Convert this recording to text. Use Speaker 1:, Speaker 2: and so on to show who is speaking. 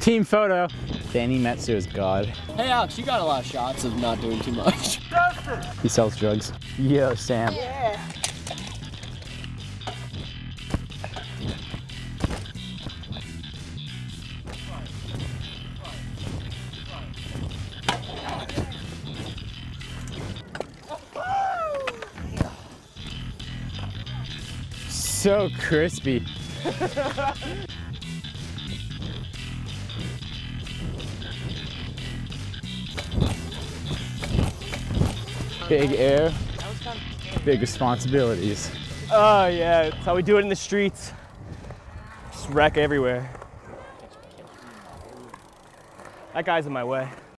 Speaker 1: Team photo. Danny Metzer is God.
Speaker 2: Hey Alex, you got a lot of shots of not doing too much.
Speaker 1: He sells drugs. Yo, Sam. So crispy. Big air, big responsibilities.
Speaker 3: Oh yeah, that's how we do it in the streets. Just wreck everywhere. That guy's in my way.